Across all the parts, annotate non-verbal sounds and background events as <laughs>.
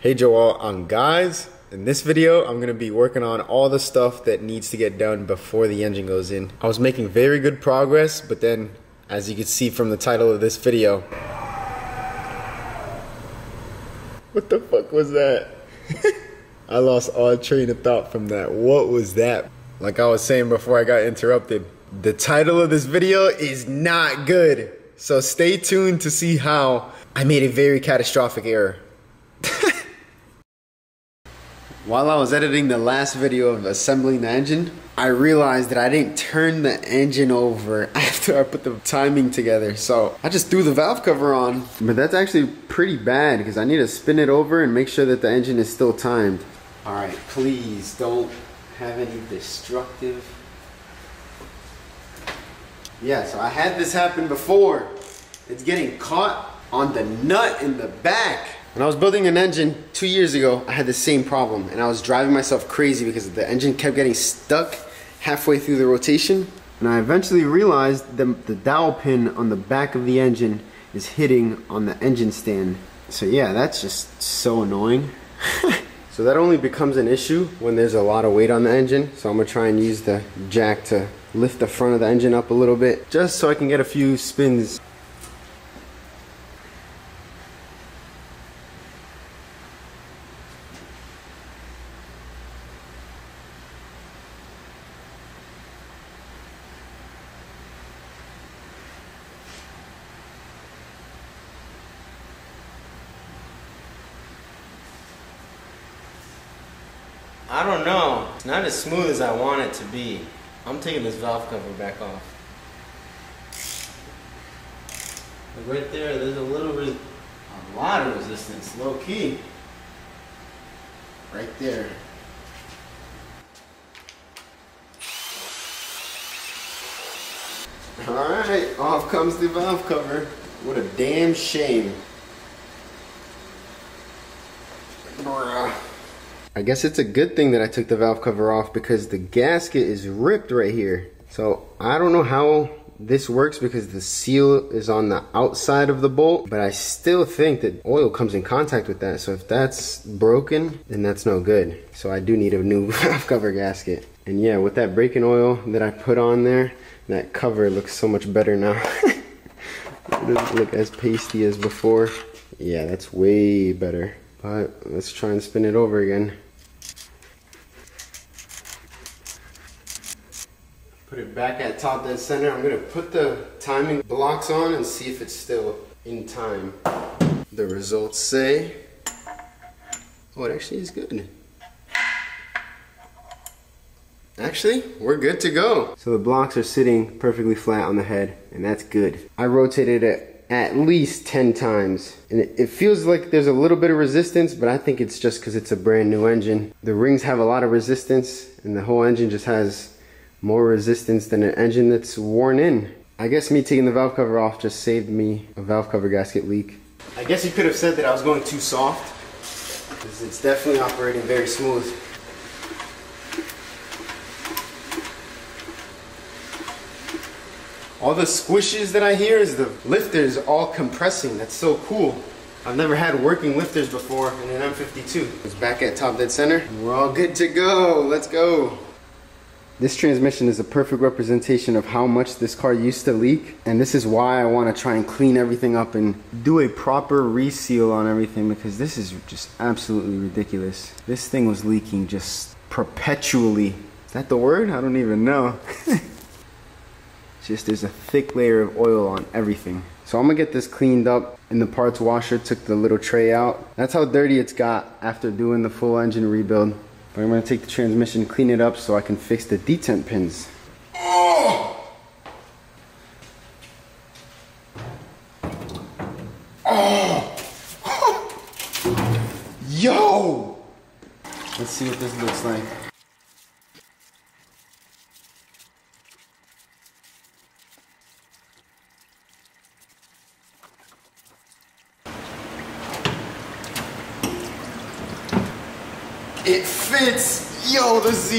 Hey Joel, um guys, in this video I'm gonna be working on all the stuff that needs to get done before the engine goes in. I was making very good progress, but then as you can see from the title of this video, what the fuck was that? <laughs> I lost all train of thought from that. What was that? Like I was saying before I got interrupted, the title of this video is not good. So stay tuned to see how I made a very catastrophic error. While I was editing the last video of assembling the engine, I realized that I didn't turn the engine over <laughs> after I put the timing together. So I just threw the valve cover on. But that's actually pretty bad because I need to spin it over and make sure that the engine is still timed. All right, please don't have any destructive. Yeah, so I had this happen before. It's getting caught on the nut in the back. When I was building an engine two years ago, I had the same problem and I was driving myself crazy because the engine kept getting stuck halfway through the rotation. And I eventually realized that the dowel pin on the back of the engine is hitting on the engine stand. So yeah, that's just so annoying. <laughs> so that only becomes an issue when there's a lot of weight on the engine. So I'm gonna try and use the jack to lift the front of the engine up a little bit just so I can get a few spins I don't know. It's not as smooth as I want it to be. I'm taking this valve cover back off. Right there, there's a little, a lot of resistance, low key. Right there. Alright, off comes the valve cover. What a damn shame. I guess it's a good thing that I took the valve cover off because the gasket is ripped right here. So I don't know how this works because the seal is on the outside of the bolt, but I still think that oil comes in contact with that. So if that's broken, then that's no good. So I do need a new <laughs> valve cover gasket. And yeah, with that breaking oil that I put on there, that cover looks so much better now. <laughs> it doesn't look as pasty as before. Yeah, that's way better. But let's try and spin it over again. Put it back at top dead center. I'm gonna put the timing blocks on and see if it's still in time. The results say, oh, it actually is good. Actually, we're good to go. So the blocks are sitting perfectly flat on the head, and that's good. I rotated it at least 10 times, and it, it feels like there's a little bit of resistance, but I think it's just because it's a brand new engine. The rings have a lot of resistance, and the whole engine just has more resistance than an engine that's worn in. I guess me taking the valve cover off just saved me a valve cover gasket leak. I guess you could have said that I was going too soft, it's definitely operating very smooth. All the squishes that I hear is the lifters all compressing. That's so cool. I've never had working lifters before in an M52. It's back at top dead center. We're all good to go. Let's go. This transmission is a perfect representation of how much this car used to leak and this is why I want to try and clean everything up and do a proper reseal on everything because this is just absolutely ridiculous. This thing was leaking just perpetually. Is that the word? I don't even know. <laughs> just there's a thick layer of oil on everything. So I'm gonna get this cleaned up in the parts washer, took the little tray out. That's how dirty it's got after doing the full engine rebuild. I'm gonna take the transmission, clean it up so I can fix the detent pins.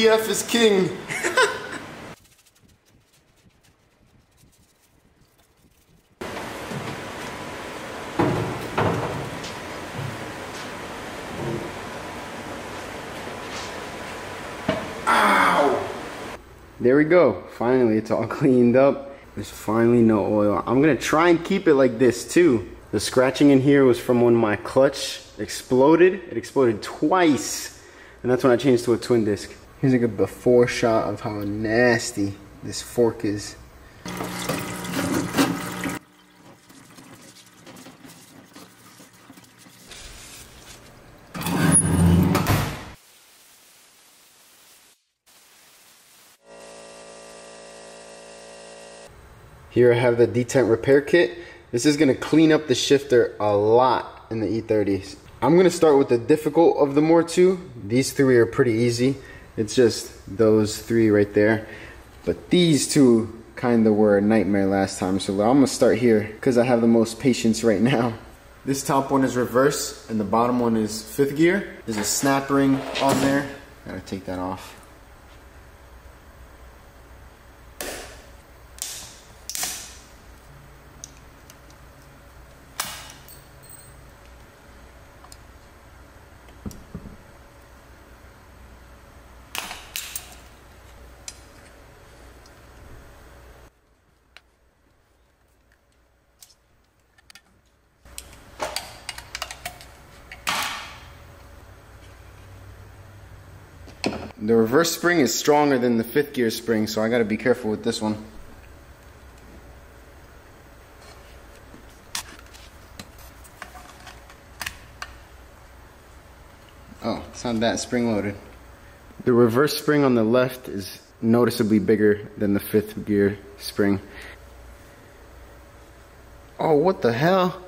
F is king. There we go. Finally, it's all <laughs> cleaned up. There's finally no oil. I'm gonna try and keep it like this too. The scratching in here was from when my clutch exploded. It exploded twice. And that's when I changed to a twin disc. Here's like a before shot of how nasty this fork is. Here I have the detent repair kit. This is gonna clean up the shifter a lot in the E30s. I'm gonna start with the difficult of the more two. These three are pretty easy. It's just those three right there. But these two kind of were a nightmare last time. So I'm gonna start here because I have the most patience right now. <laughs> This top one is reverse and the bottom one is fifth gear. There's a snap ring on there. Gotta take that off. The reverse spring is stronger than the fifth gear spring, so I gotta be careful with this one. Oh, it's not that spring loaded. The reverse spring on the left is noticeably bigger than the fifth gear spring. Oh, what the hell?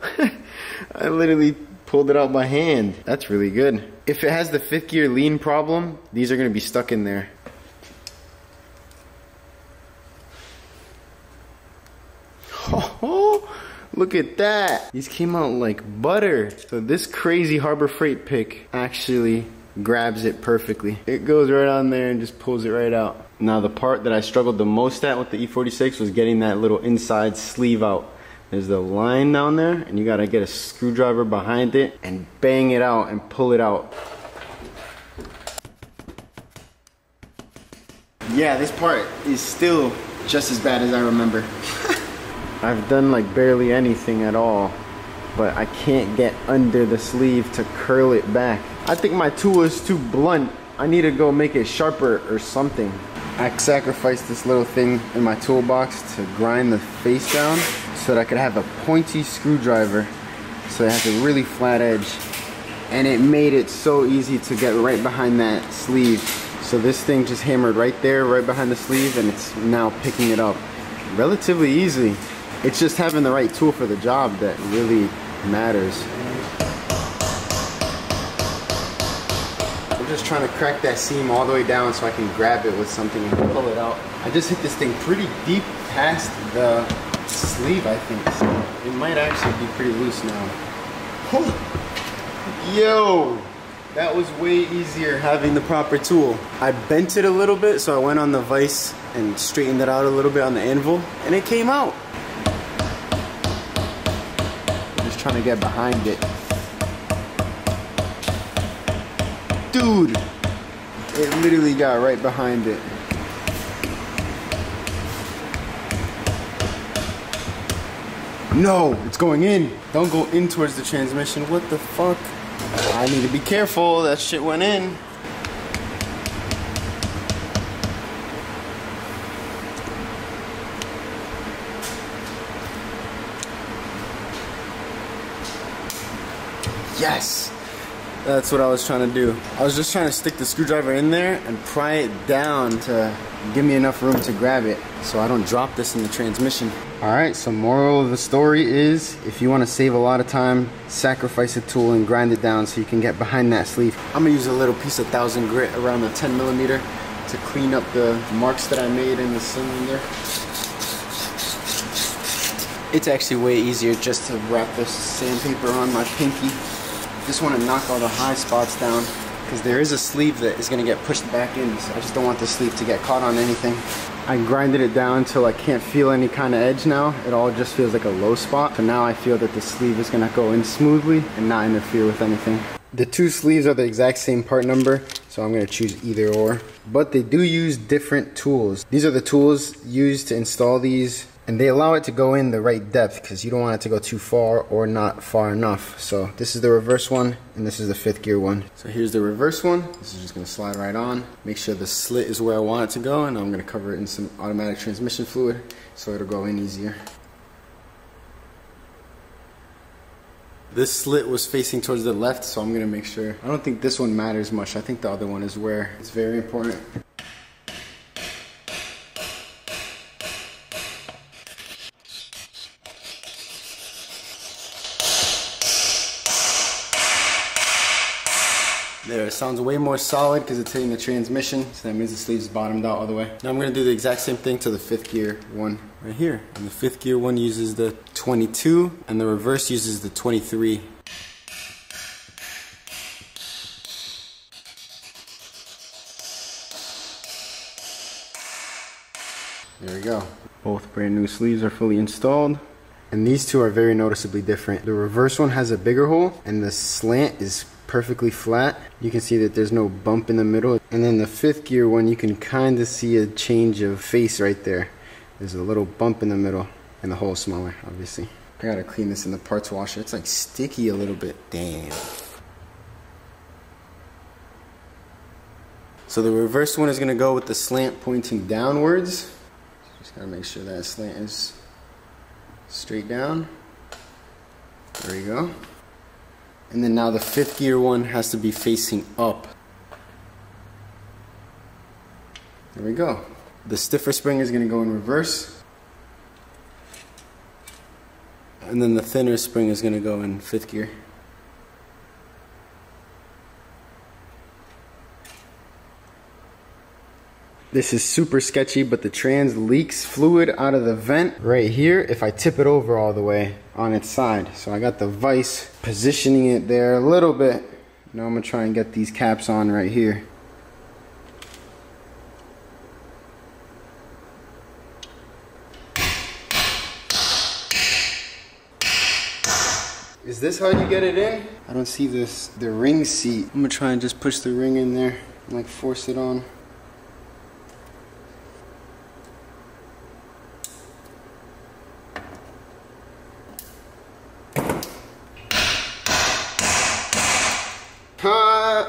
<laughs> I literally pulled it out by hand. That's really good. If it has the fifth gear lean problem, these are gonna be stuck in there. Oh, <laughs> look at that. These came out like butter. So this crazy Harbor Freight pick actually grabs it perfectly. It goes right on there and just pulls it right out. Now the part that I struggled the most at with the E46 was getting that little inside sleeve out. There's the line down there and you gotta get a screwdriver behind it and bang it out and pull it out. Yeah, this part is still just as bad as I remember. <laughs> I've done like barely anything at all, but I can't get under the sleeve to curl it back. I think my tool is too blunt. I need to go make it sharper or something. I sacrificed this little thing in my toolbox to grind the face down so that I could have a pointy screwdriver so it has a really flat edge. And it made it so easy to get right behind that sleeve. So this thing just hammered right there, right behind the sleeve, and it's now picking it up relatively easy. It's just having the right tool for the job that really matters. Just trying to crack that seam all the way down so I can grab it with something and pull it out. I just hit this thing pretty deep past the sleeve, I think. So it might actually be pretty loose now. Yo! That was way easier having the proper tool. I bent it a little bit, so I went on the vise and straightened it out a little bit on the anvil, and it came out. I'm Just trying to get behind it. Dude! It literally got right behind it. No, it's going in. Don't go in towards the transmission. What the fuck? I need to be careful. That shit went in. Yes! That's what I was trying to do. I was just trying to stick the screwdriver in there and pry it down to give me enough room to grab it so I don't drop this in the transmission. All right, so moral of the story is if you want to save a lot of time, sacrifice a tool and grind it down so you can get behind that sleeve. I'm gonna use a little piece of thousand grit around the 10 millimeter to clean up the marks that I made in the cylinder. It's actually way easier just to wrap the sandpaper on my pinky. Just want to knock all the high spots down because there is a sleeve that is going to get pushed back in. So I just don't want the sleeve to get caught on anything. I grinded it down until I can't feel any kind of edge now. It all just feels like a low spot. So now I feel that the sleeve is going to go in smoothly and not interfere with anything. The two sleeves are the exact same part number, So I'm gonna choose either or. But they do use different tools. These are the tools used to install these and they allow it to go in the right depth because you don't want it to go too far or not far enough. So this is the reverse one and this is the fifth gear one. So here's the reverse one. This is just gonna slide right on. Make sure the slit is where I want it to go and I'm gonna cover it in some automatic transmission fluid so it'll go in easier. This slit was facing towards the left, so I'm gonna make sure. I don't think this one matters much. I think the other one is where it's very important. It sounds way more solid because it's hitting the transmission. So that means the sleeve's bottomed out all the way. Now I'm gonna do the exact same thing to the fifth gear one right here. And the fifth gear one uses the 22 and the reverse uses the 23. There we go. Both brand new sleeves are fully installed. And these two are very noticeably different. The reverse one has a bigger hole and the slant is perfectly flat. You can see that there's no bump in the middle. And then the fifth gear one, you can kind of see a change of face right there. There's a little bump in the middle and the hole smaller, obviously. I gotta clean this in the parts washer. It's like sticky a little bit. Damn. So the reverse one is gonna go with the slant pointing downwards. Just gotta make sure that slant is straight down. There you go. And then now the fifth gear one has to be facing up. There we go. The stiffer spring is going to go in reverse. And then the thinner spring is going to go in fifth gear. This is super sketchy, but the trans leaks fluid out of the vent right here if I tip it over all the way on its side. So I got the vise positioning it there a little bit. Now I'm gonna try and get these caps on right here. Is this how you get it in? I don't see this, the ring seat. I'm gonna try and just push the ring in there and like force it on.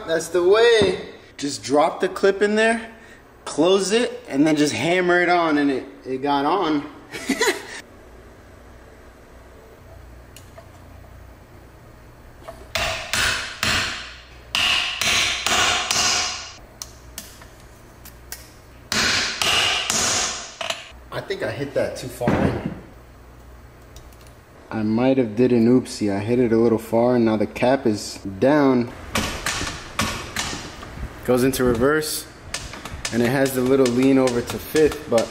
That's the way. Just drop the clip in there, close it, and then just hammer it on and it, it got on. <laughs> I think I hit that too far. I might have did an oopsie. I hit it a little far and now the cap is down goes into reverse and it has the little lean over to fifth but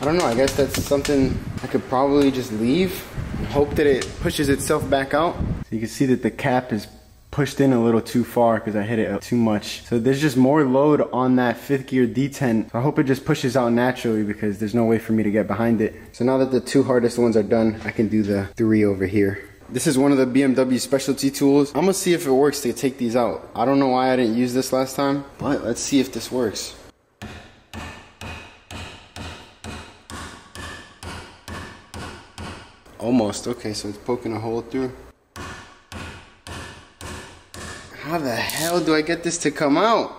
I don't know I guess that's something I could probably just leave and hope that it pushes itself back out. So you can see that the cap is pushed in a little too far because I hit it too much. So there's just more load on that fifth gear detent. So I hope it just pushes out naturally because there's no way for me to get behind it. So now that the two hardest ones are done I can do the three over here this is one of the BMW specialty tools. I'm gonna see if it works to take these out. I don't know why I didn't use this last time, but let's see if this works. Almost, okay, so it's poking a hole through. How the hell do I get this to come out?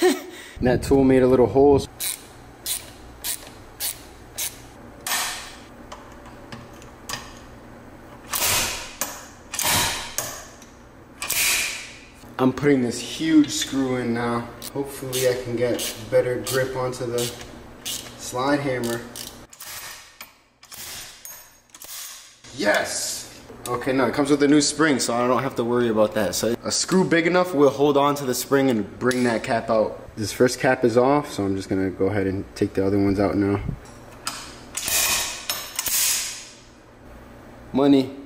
<laughs> that tool made a little hole. I'm putting this huge screw in now. Hopefully I can get better grip onto the slide hammer. Yes! Okay, no, it comes with a new spring, so I don't have to worry about that. So a screw big enough will hold on to the spring and bring that cap out. This first cap is off, so I'm just gonna go ahead and take the other ones out now. Money.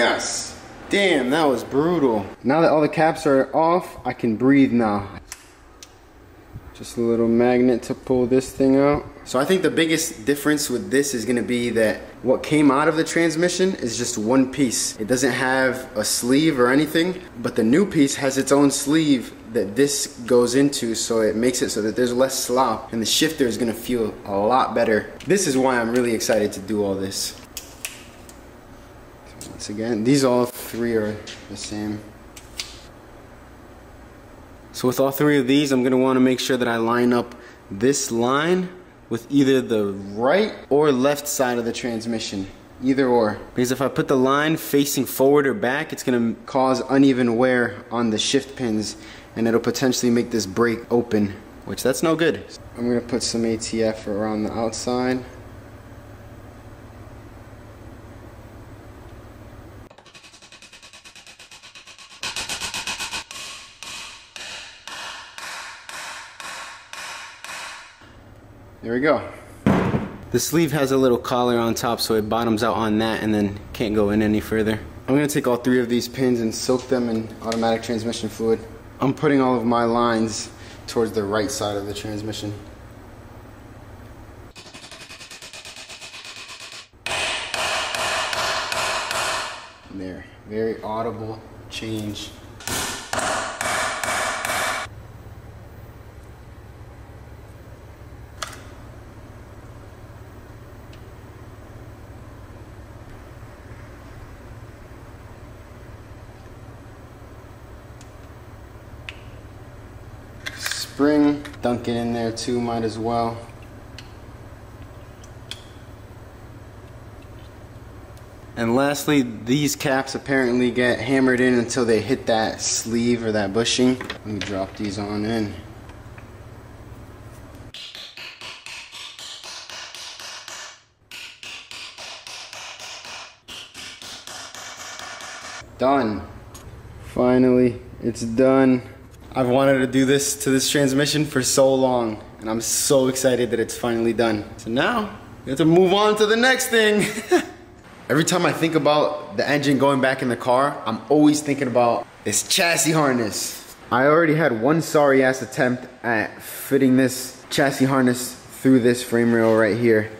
Yes! Damn, that was brutal. Now that all the caps are off, I can breathe now. Just a little magnet to pull this thing out. So I think the biggest difference with this is gonna be that what came out of the transmission is just one piece. It doesn't have a sleeve or anything, but the new piece has its own sleeve that this goes into so it makes it so that there's less slop and the shifter is gonna feel a lot better. This is why I'm really excited to do all this. Once again, these all three are the same. So with all three of these, I'm gonna wanna make sure that I line up this line with either the right or left side of the transmission. Either or. Because if I put the line facing forward or back, it's gonna cause uneven wear on the shift pins and it'll potentially make this break open, which that's no good. I'm gonna put some ATF around the outside. There we go. The sleeve has a little collar on top so it bottoms out on that and then can't go in any further. I'm gonna take all three of these pins and soak them in automatic transmission fluid. I'm putting all of my lines towards the right side of the transmission. There, very audible change. spring. Dunk it in there too, might as well. And lastly, these caps apparently get hammered in until they hit that sleeve or that bushing. Let me drop these on in. Done. Finally, it's done. I've wanted to do this to this transmission for so long, and I'm so excited that it's finally done. So now, we have to move on to the next thing. <laughs> Every time I think about the engine going back in the car, I'm always thinking about this chassis harness. I already had one sorry ass attempt at fitting this chassis harness through this frame rail right here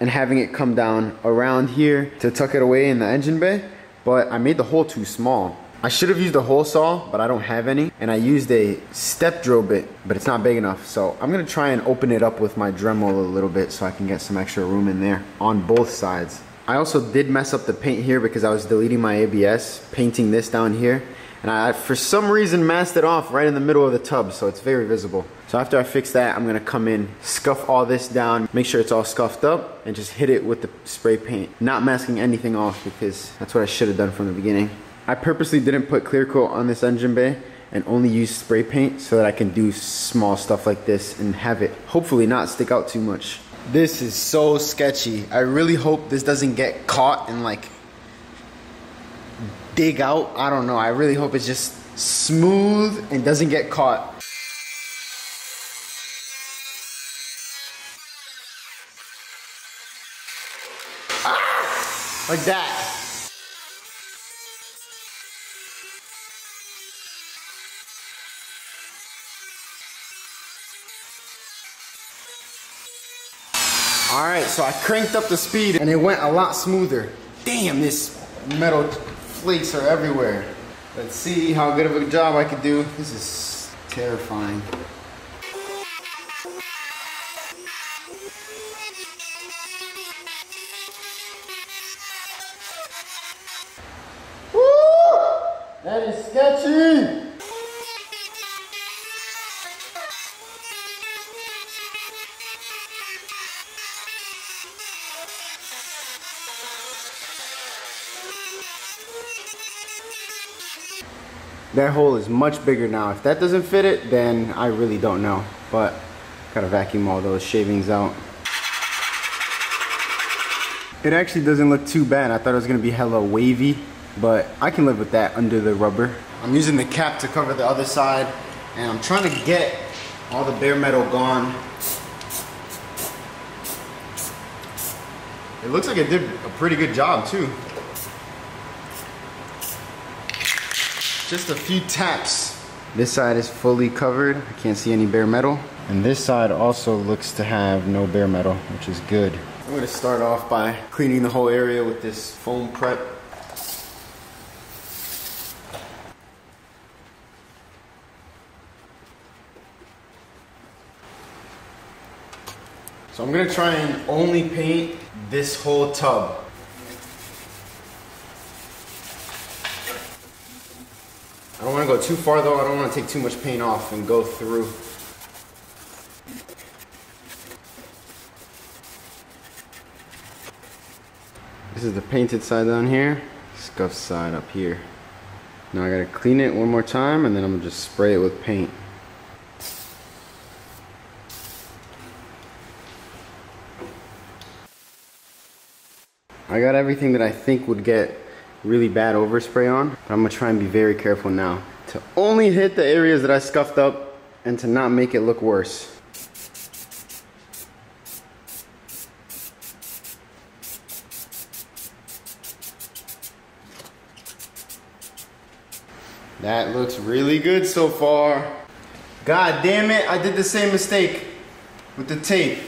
and having it come down around here to tuck it away in the engine bay, but I made the hole too small. I should have used a hole saw, but I don't have any. And I used a step drill bit, but it's not big enough. So I'm gonna try and open it up with my Dremel a little bit so I can get some extra room in there on both sides. I also did mess up the paint here because I was deleting my ABS, painting this down here. And I, for some reason, masked it off right in the middle of the tub, so it's very visible. So after I fix that, I'm gonna come in, scuff all this down, make sure it's all scuffed up, and just hit it with the spray paint. Not masking anything off because that's what I should have done from the beginning. I purposely didn't put clear coat on this engine bay and only use spray paint so that I can do small stuff like this and have it hopefully not stick out too much. This is so sketchy. I really hope this doesn't get caught and like dig out. I don't know. I really hope it's just smooth and doesn't get caught. Ah! Like that. All right, so I cranked up the speed and it went a lot smoother. Damn, this metal flakes are everywhere. Let's see how good of a job I can do. This is terrifying. That hole is much bigger now. If that doesn't fit it, then I really don't know. But gotta vacuum all those shavings out. It actually doesn't look too bad. I thought it was gonna be hella wavy, but I can live with that under the rubber. I'm using the cap to cover the other side, and I'm trying to get all the bare metal gone. It looks like it did a pretty good job too. Just a few taps. This side is fully covered. I can't see any bare metal. And this side also looks to have no bare metal, which is good. I'm gonna start off by cleaning the whole area with this foam prep. So I'm gonna try and only paint this whole tub. Go too far though, I don't wanna take too much paint off and go through. This is the painted side down here, scuff side up here. Now I gotta clean it one more time and then I'm gonna just spray it with paint. I got everything that I think would get really bad overspray on, but I'm gonna try and be very careful now to only hit the areas that I scuffed up and to not make it look worse. That looks really good so far. God damn it, I did the same mistake with the tape.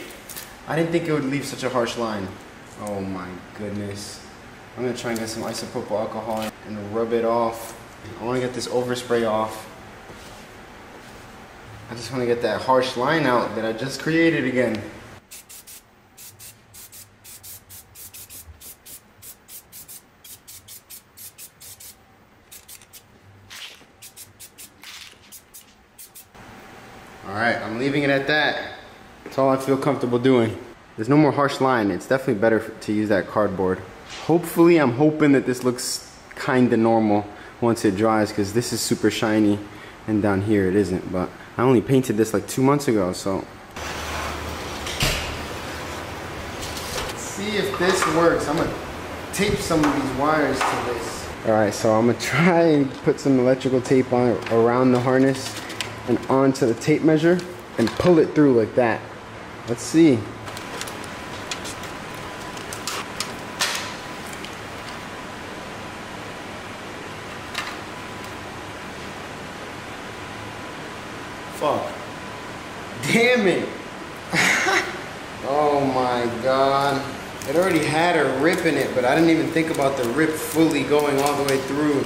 I didn't think it would leave such a harsh line. Oh my goodness. I'm gonna try and get some isopropyl alcohol and rub it off. I wanna get this overspray off. I just wanna get that harsh line out that I just created again. All right, I'm leaving it at that. That's all I feel comfortable doing. There's no more harsh line. It's definitely better to use that cardboard. Hopefully, I'm hoping that this looks kinda normal once it dries because this is super shiny and down here it isn't. But I only painted this like two months ago, so. Let's see if this works. I'm gonna tape some of these wires to this. All right, so I'm gonna <laughs> try and put some electrical tape on around the harness and onto the tape measure and pull it through like that. Let's see. Fuck. Damn it. oh my god. It already had a rip in it, but I didn't even think about the rip fully going all the way through.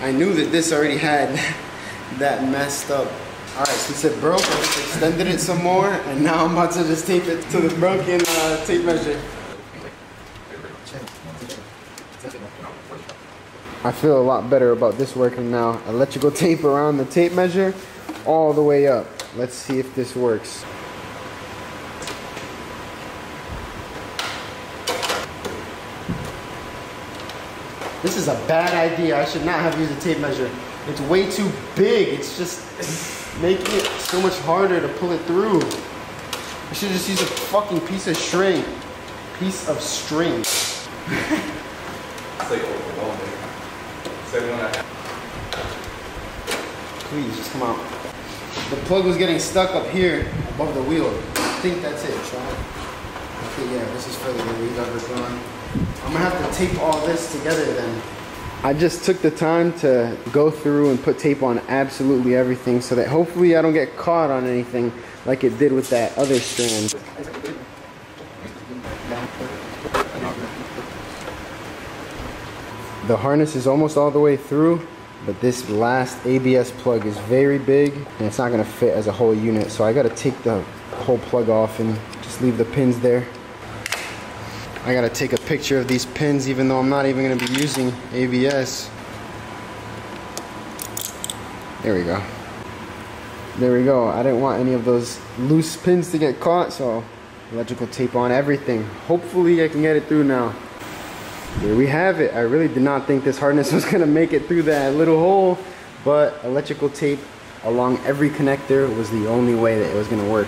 I knew that this already had <laughs> that messed up. All right, since it broke, I just extended it some more, and now I'm about to just tape it to the broken uh, tape measure. I feel a lot better about this working now. Electrical tape around the tape measure, all the way up. Let's see if this works. This is a bad idea. I should not have used a tape measure. It's way too big. It's just making it so much harder to pull it through. I should just use a fucking piece of string. Piece of string. It's like overwhelming. It's like when I Please, just come out. The plug was getting stuck up here above the wheel. I think that's it, Sean. Okay, yeah, this is further than we've ever gone. I'm gonna have to tape all this together then. I just took the time to go through and put tape on absolutely everything so that hopefully I don't get caught on anything like it did with that other strand. The harness is almost all the way through, but this last ABS plug is very big and it's not gonna fit as a whole unit. So I gotta take the whole plug off and just leave the pins there. I gotta take a picture of these pins even though I'm not even gonna be using ABS. There we go. There we go. I didn't want any of those loose pins to get caught, so electrical tape on everything. Hopefully I can get it through now. There we have it. I really did not think this harness <laughs> was gonna make it through that little hole, but electrical tape along every connector was the only way that it was gonna work.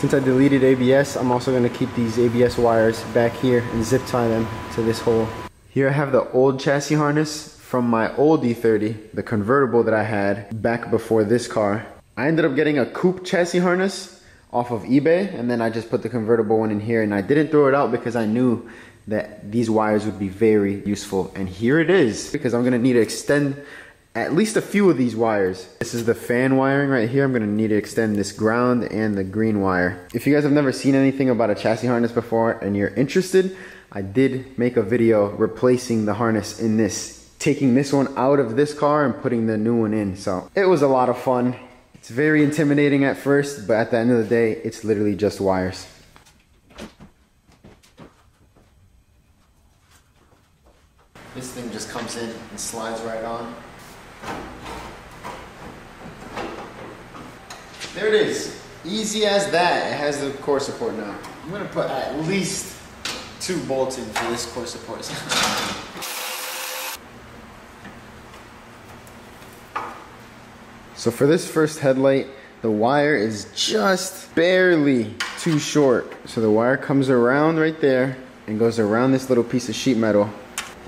Since I deleted ABS, I'm also gonna keep these ABS wires back here and zip tie them to this hole. Here I have the old chassis harness from my old E30, the convertible that I had back before this car. I ended up getting a coupe chassis harness off of eBay and then I just put the convertible one in here and I didn't throw it out because I knew that these wires would be very useful and here it is because I'm gonna need to extend at least a few of these wires. This is the fan wiring right here. I'm gonna need to extend this ground and the green wire. If you guys have never seen anything about a chassis harness before and you're interested, I did make a video replacing the harness in this, taking this one out of this car and putting the new one in. So it was a lot of fun. It's very intimidating at first, but at the end of the day, it's literally just wires. This thing just comes in and slides right on. There it is. Easy as that. It has the core support now. I'm gonna put at least two bolts in for this core support. so for this first headlight, the wire is just barely too short. So the wire comes around right there and goes around this little piece of sheet metal.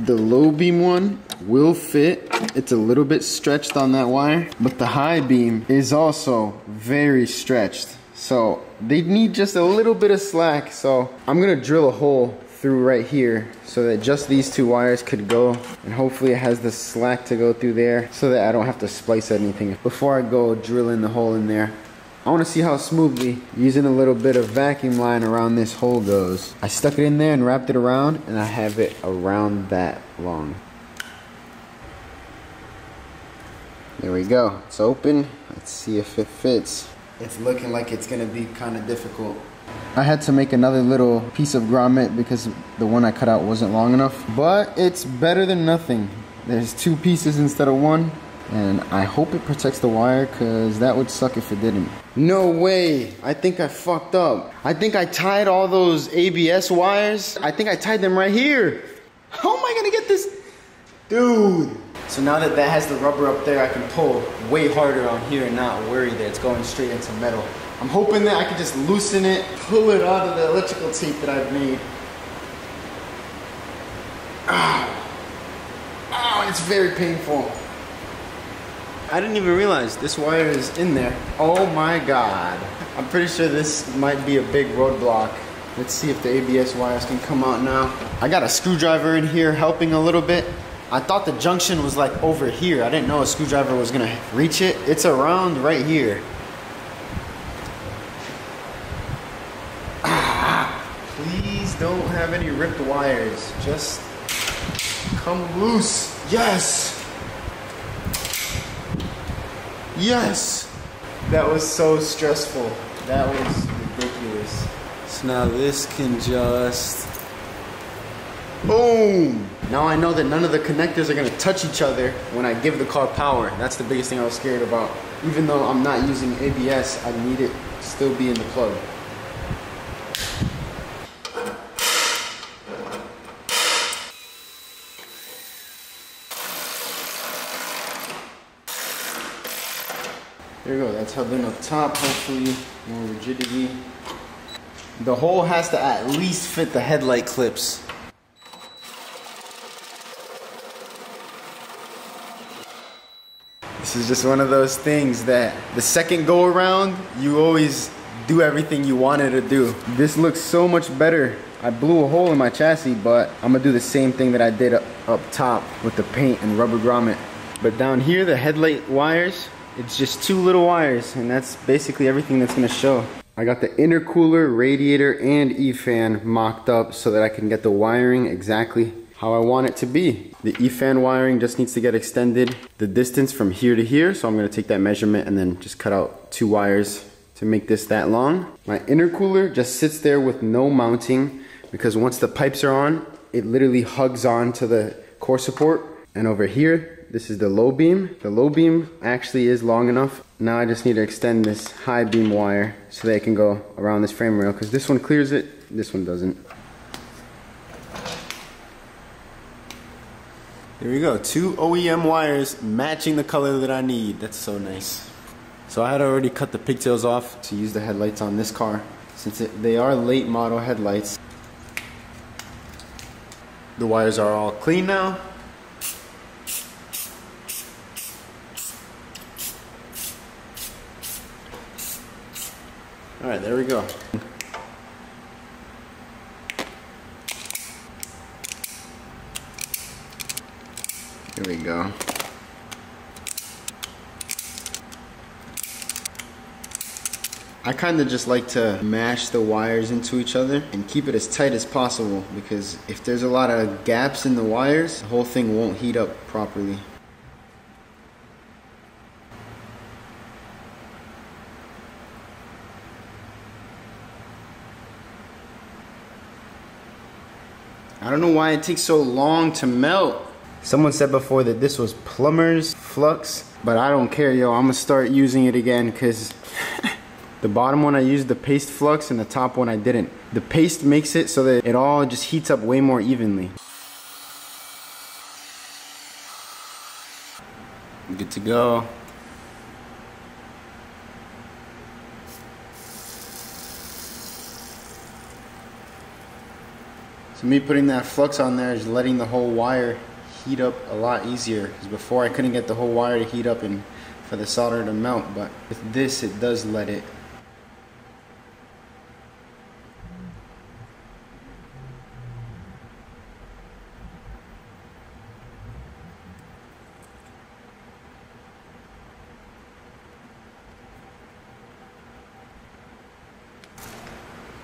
The low beam one will fit. It's a little bit stretched on that wire, but the high beam is also very stretched. So they need just a little bit of slack. So I'm gonna drill a hole through right here so that just these two wires could go and hopefully it has the slack to go through there so that I don't have to splice anything. Before I go drilling the hole in there, I want to see how smoothly using a little bit of vacuum line around this hole goes. I stuck it in there and wrapped it around and I have it around that long. There we go. It's open. Let's see if it fits. It's looking like it's going to be kind of difficult. I had to make another little piece of grommet because the one I cut out wasn't long enough. But it's better than nothing. There's two pieces instead of one. And I hope it protects the wire because that would suck if it didn't. No way. I think I fucked up. I think I tied all those ABS wires. I think I tied them right here. How am I gonna get this? Dude. So now that that has the rubber up there, I can pull way harder on here and not worry that it's going straight into metal. I'm hoping that I can just loosen it, pull it out of the electrical tape that I've made. Ah. Ah, Ow. Ow, it's very painful. I didn't even realize this wire is in there. Oh my god. I'm pretty sure this might be a big roadblock. Let's see if the ABS wires can come out now. I got a screwdriver in here helping a little bit. I thought the junction was like over here. I didn't know a screwdriver was gonna reach it. It's around right here. Ah, <sighs> please don't have any ripped wires. Just come loose. Yes. Yes! That was so stressful. That was ridiculous. So now this can just... Boom! Now I know that none of the connectors are gonna touch each other when I give the car power. That's the biggest thing I was scared about. Even though I'm not using ABS, I need it to still be in the plug. There you go, that's held in up top, hopefully more rigidity. The hole has to at least fit the headlight clips. This is just one of those things that the second go around, you always do everything you wanted to do. This looks so much better. I blew a hole in my chassis, but I'm gonna do the same thing that I did up, up top with the paint and rubber grommet. But down here, the headlight wires, it's just two little wires and that's basically everything that's gonna show. I got the intercooler, radiator, and E-fan mocked up so that I can get the wiring exactly how I want it to be. The E-fan wiring just needs to get extended the distance from here to here. So I'm gonna take that measurement and then just cut out two wires to make this that long. My intercooler just sits there with no mounting because once the pipes are on, it literally hugs on to the core support. And over here, this is the low beam. The low beam actually is long enough. Now I just need to extend this high beam wire so that it can go around this frame rail because this one clears it, this one doesn't. There we go, two OEM wires matching the color that I need. That's so nice. So I had already cut the pigtails off to use the headlights on this car since it, they are late model headlights. The wires are all clean now. All right, there we go. Here we go. I kind of just like to mash the wires into each other and keep it as tight as possible because if there's a lot of gaps in the wires, the whole thing won't heat up properly. Know why it takes so long to melt. Someone said before that this was plumber's flux, but I don't care, yo. I'm gonna start using it again because <laughs> the bottom one I used the paste flux and the top one I didn't. The paste makes it so that it all just heats up way more evenly. Good to go. So me putting that flux on there is letting the whole wire heat up a lot easier. Because before I couldn't get the whole wire to heat up and for the solder to melt, but with this it does let it.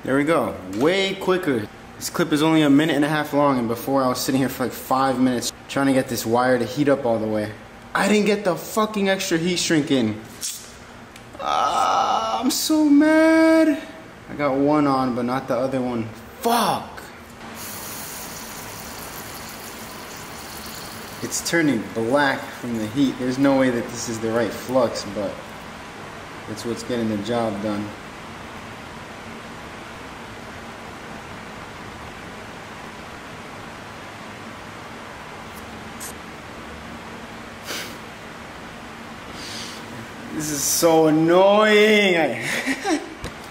There we go, way quicker. This clip is only a minute and a half long and before I was sitting here for like five minutes trying to get this wire to heat up all the way. I didn't get the fucking extra heat shrink in. Ah, I'm so mad. I got one on but not the other one. Fuck. It's turning black from the heat. There's no way that this is the right flux, but it's what's getting the job done. This is so annoying. I,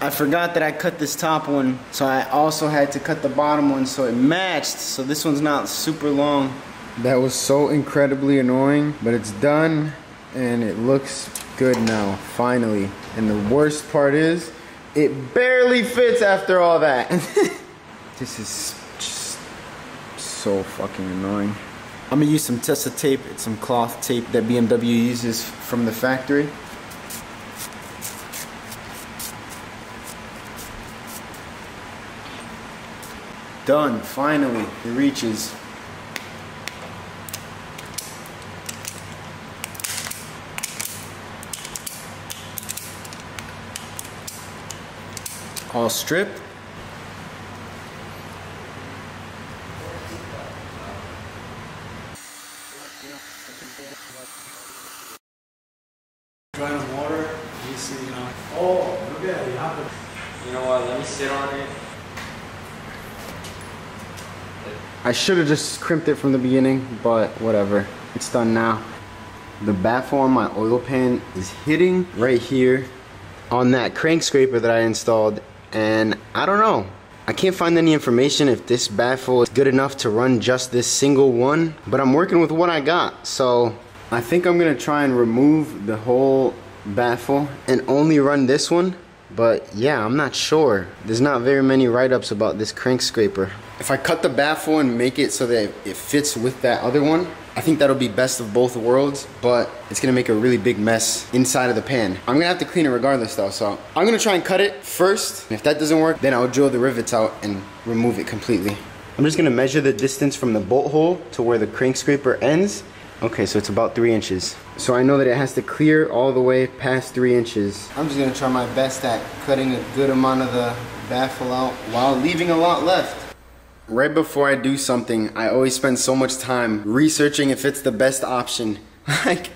<laughs> I forgot that I cut this top one, so I also had to cut the bottom one so it matched. So this one's not super long. That was so incredibly annoying, but it's done and it looks good now, finally. And the worst part is, it barely fits after all that. <laughs> this is just so fucking annoying. I'm gonna use some Tesa tape. It's some cloth tape that BMW uses from the factory. Done, finally, it reaches. All stripped. Drawing water, you see, you know, oh, look at it, you have to You know what? Let me sit on it. I should have just crimped it from the beginning, but whatever. It's done now. The baffle on my oil pan is hitting right here on that crank scraper that I installed and I don't know. I can't find any information if this baffle is good enough to run just this single one, but I'm working with what I got. So I think I'm gonna try and remove the whole baffle and only run this one. But yeah, I'm not sure. There's not very many write-ups about this crank scraper. If I cut the baffle and make it so that it fits with that other one, I think that'll be best of both worlds, but it's gonna make a really big mess inside of the pan. I'm gonna have to clean it regardless though, so I'm gonna try and cut it first. And if that doesn't work, then I'll drill the rivets out and remove it completely. I'm just gonna measure the distance from the bolt hole to where the crank scraper ends. Okay, so it's about three inches. So I know that it has to clear all the way past three inches. I'm just gonna try my best at cutting a good amount of the baffle out while leaving a lot left. Right before I do something, I always spend so much time researching if it's the best option. <laughs> Like,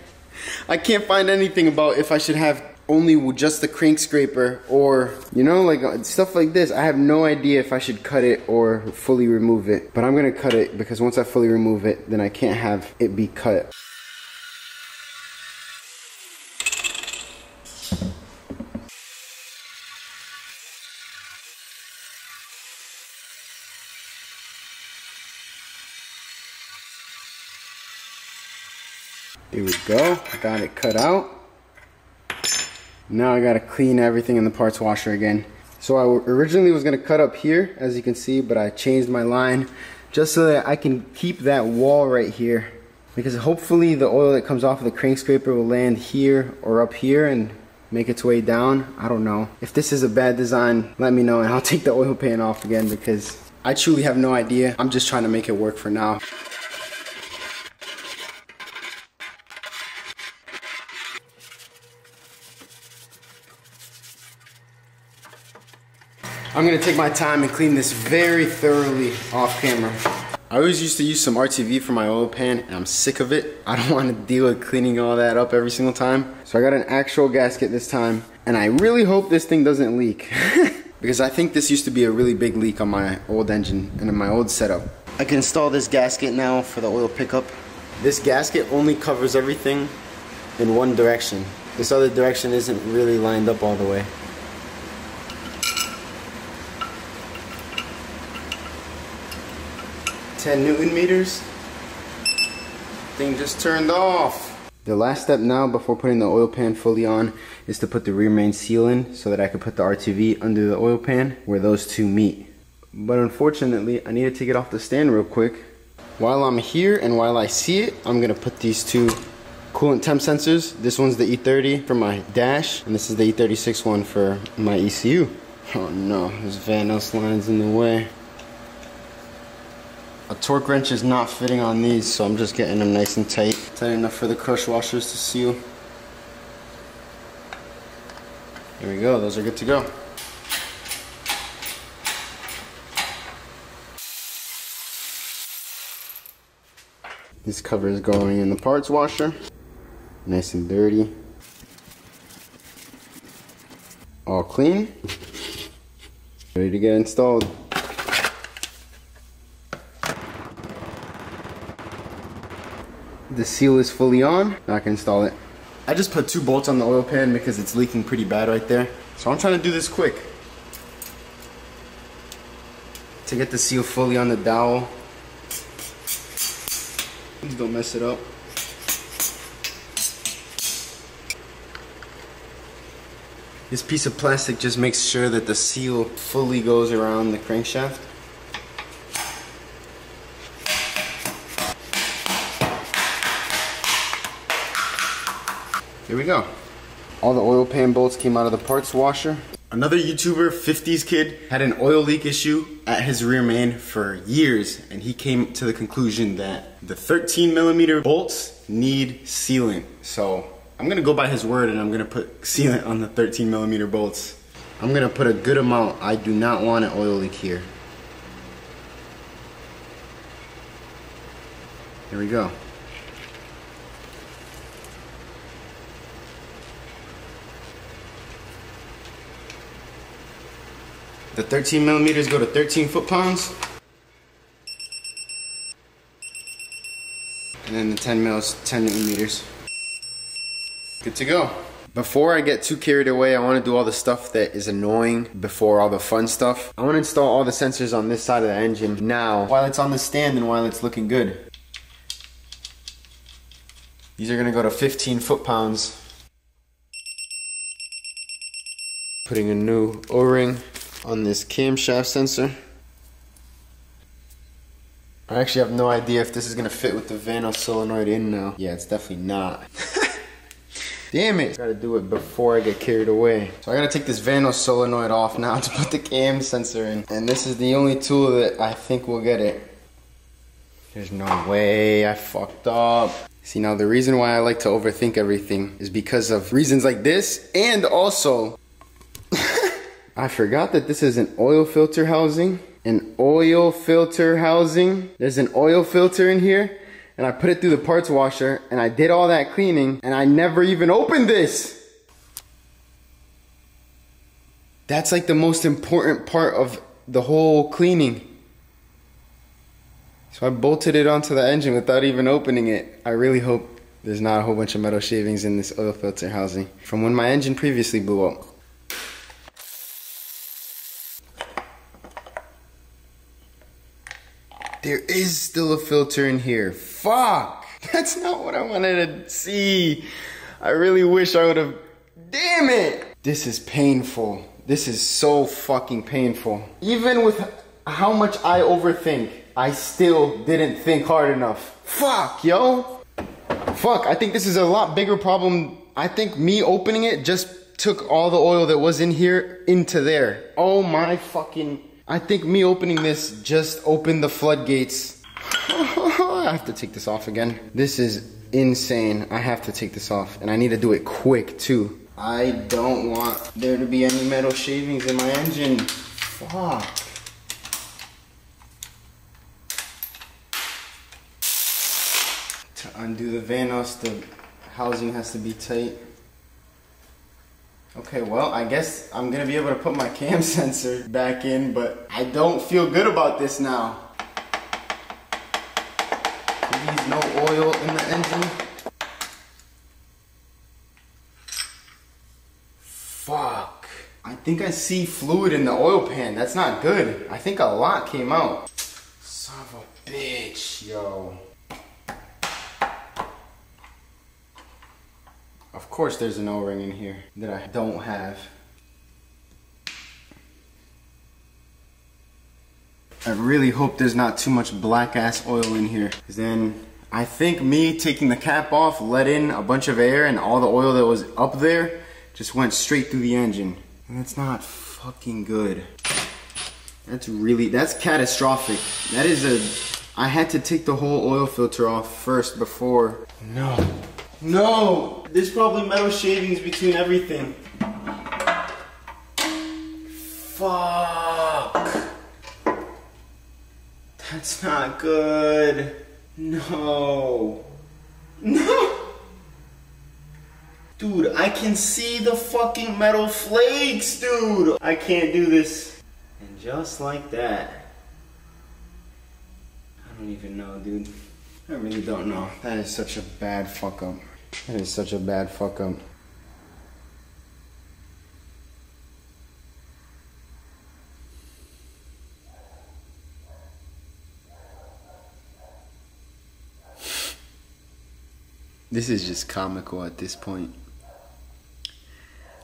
I can't find anything about if I should have only just the crank scraper or, you know, like uh, stuff like this. I have no idea if I should cut it or fully remove it. But I'm gonna cut it because once I fully remove it, then I can't have it be cut. Here we go. Got it cut out. Now I gotta clean everything in the parts washer again. So I originally was gonna cut up here, as you can see, but I changed my line just so that I can keep that wall right here. Because hopefully the oil that comes off of the crank scraper will land here or up here and make its way down. I don't know. If this is a bad design, let me know and I'll <laughs> take the oil pan off again because I truly have no idea. I'm just trying to make it work for now. I'm gonna take my time and clean this very thoroughly off camera. I always used to use some RTV for my oil pan and I'm sick of it. <laughs> I don't want to deal with cleaning all that up every single time. So I got an actual gasket this time and I really hope this thing doesn't leak. <laughs> because I think this used to be a really big leak on my old engine and in my old setup. I can install this gasket now for the oil pickup. This gasket only covers everything in one direction. This other direction isn't really lined up all the way. 10 newton meters. Thing just turned off. The last step now before putting the oil pan fully on is to put the rear main seal in so that I can put the RTV under the oil pan where those two meet. But unfortunately, I need to take it off the stand real quick. While I'm here and while I see it, I'm gonna put these two coolant temp sensors. This one's the E30 for my dash, and this is the E36 one for my ECU. Oh no, there's Vanos lines in the way. A torque wrench is not fitting on these, so I'm just getting them nice and tight. Tight enough for the crush washers to seal. There we go, those are good to go. This cover is going in the parts washer. Nice and dirty. All clean. Ready to get installed. The seal is fully on. Now I can install it. I just put two bolts on the oil pan because it's leaking pretty bad right there. So I'm trying to do this quick. To get the seal fully on the dowel. Please don't mess it up. This piece of plastic just makes sure that the seal fully goes around the crankshaft. Here we go. All the oil pan bolts came out of the parts washer. Another YouTuber, 50s kid, had an oil leak issue at his rear main for years, and he came to the conclusion that the 13 millimeter bolts need sealant. So I'm gonna go by his word and I'm gonna put sealant on the 13 millimeter bolts. I'm gonna put a good amount. I do not want an oil leak here. Here we go. The 13 millimeters go to 13 foot pounds. And then the 10 mils, 10 millimeters. meters. Good to go. Before I get too carried away, I want to do all the stuff that is annoying before all the fun stuff. I want to install all the sensors on this side of the engine now while it's on the stand and while it's looking good. These are going to go to 15 foot pounds. Putting a new O-ring on this camshaft sensor. I actually have no idea if this is gonna fit with the Vanos solenoid in now. Yeah, it's definitely not. <laughs> Damn it! Gotta do it before I get carried away. So I gotta take this Vanos solenoid off now to put the cam sensor in. And this is the only tool that I think will get it. There's no way I fucked up. See now the reason why I like to overthink everything is because of reasons like this and also I forgot that this is an oil filter housing. An oil filter housing. There's an oil filter in here. And I put it through the parts washer and I did all that cleaning and I never even opened this. That's like the most important part of the whole cleaning. So I bolted it onto the engine without even opening it. I really hope there's not a whole bunch of metal shavings in this oil filter housing from when my engine previously blew up. There is still a filter in here. Fuck! <laughs> That's not what I wanted to see. I really wish I would have. Damn it! This is painful. This is so fucking painful. Even with how much I overthink, I still didn't think hard enough. Fuck, yo! Fuck, I think this is a lot bigger problem. I think me opening it just took all the oil that was in here into there. Oh my fucking. I think me opening this just opened the floodgates. <laughs> I have to take this off again. This is insane. I have to take this off and I need to do it quick too. I don't want there to be any metal shavings in my engine. Fuck. To undo the Vanos, the housing has to be tight. Okay, well, I guess I'm gonna be able to put my <laughs> cam sensor back in, but I don't feel good about this now. Please, no oil in the engine. Fuck. I think I see fluid in the oil pan. That's not good. I think a lot came out. Son of a bitch, yo. Of course there's an O-ring in here that I don't have. I really hope there's not too much black ass oil in here. Cause then I think me taking the cap off let in a bunch of air and all the oil that was up there just went straight through the engine. And that's not fucking good. That's really, that's catastrophic. That is a, I had to take the whole oil filter off first before. No. No! There's probably metal shavings between everything. Fuck. That's not good. No. No! Dude, I can see the fucking metal flakes, dude! I can't do this. And just like that. I don't even know, dude. I really don't know. That is such a bad fuck up. That is such a bad fuck up. This is just comical at this point.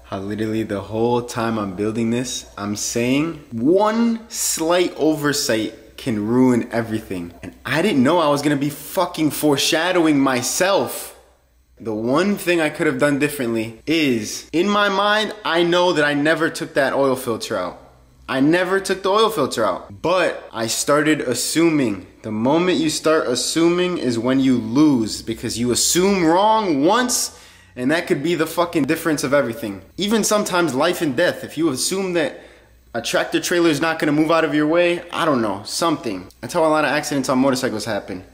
How literally the whole time I'm building this, I'm saying one slight oversight can ruin everything. And I didn't know I was gonna be fucking foreshadowing myself. The one thing I could have done differently is, in my mind, I know that I never took that oil filter out. I never took the oil filter out. But I started assuming. The moment you start assuming is when you lose because you assume wrong once and that could be the fucking difference of everything. Even sometimes life and death. If you assume that a tractor trailer is not gonna move out of your way, I don't know, something. That's how a lot of accidents on motorcycles happen.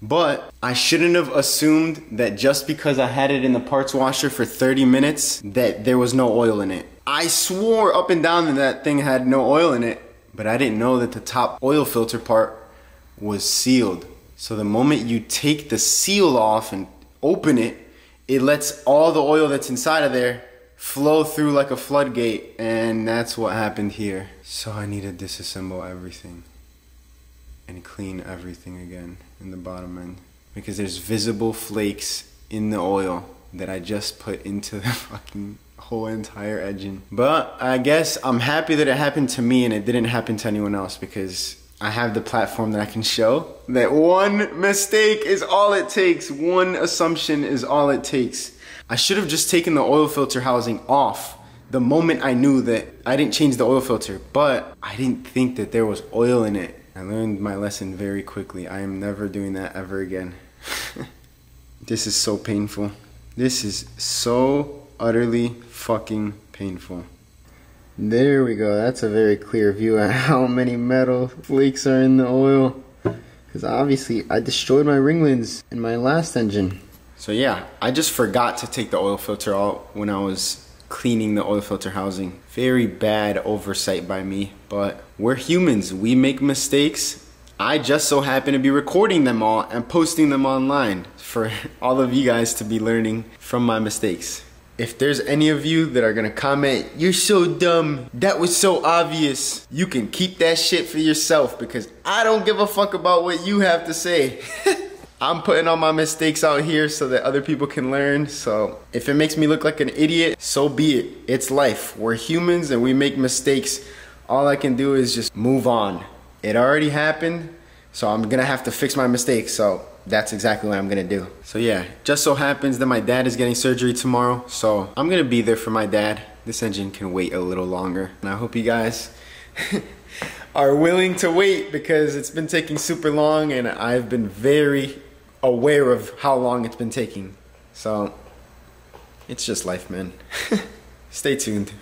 But I shouldn't have assumed that just because I had it in the parts washer for 30 minutes that there was no oil in it. I swore up and down that that thing had no oil in it, but I didn't know that the top oil filter part was sealed. So the moment you take the seal off and open it, it lets all the oil that's inside of there flow through like a floodgate and that's what happened here. So I need to disassemble everything and clean everything again in the bottom end because there's visible flakes in the oil that I just put into the <laughs> fucking whole entire engine. But I guess I'm happy that it happened to me and it didn't happen to anyone else because I have the platform that I can show that one mistake is all it takes. One assumption is all it takes. I should have just taken the oil filter housing off the moment I knew that I didn't change the oil filter, but I didn't think that there was oil in it. I learned my lesson very quickly. I am never doing that ever again. <laughs> this is so painful. This is so utterly fucking painful. There we go. That's a very clear view of how many metal flakes are in the oil. Because obviously I destroyed my ringlands in my last engine. So yeah, I just forgot to take the oil filter out when I was cleaning the oil filter housing. Very bad oversight by me, but we're humans. We make mistakes. I just so happen to be recording them all and posting them online for <laughs> all of you guys to be learning from my mistakes. If there's any of you that are gonna comment, you're so dumb, that was so obvious, you can keep that shit for yourself because I don't give a fuck about what you have to say. <laughs> I'm putting all my mistakes out here so that other people can learn. So if it makes me look like an idiot, so be it. It's life. We're humans and we make mistakes. All I can do is just move on. It already happened, so I'm gonna have to fix my mistakes. So that's exactly what I'm gonna do. So yeah, just so happens that my dad is getting surgery tomorrow, so I'm gonna be there for my dad. This engine can wait a little longer. And I hope you guys <laughs> are willing to wait because it's been taking super long and I've been very aware of how long it's been taking. So it's just life, man. <laughs> Stay tuned.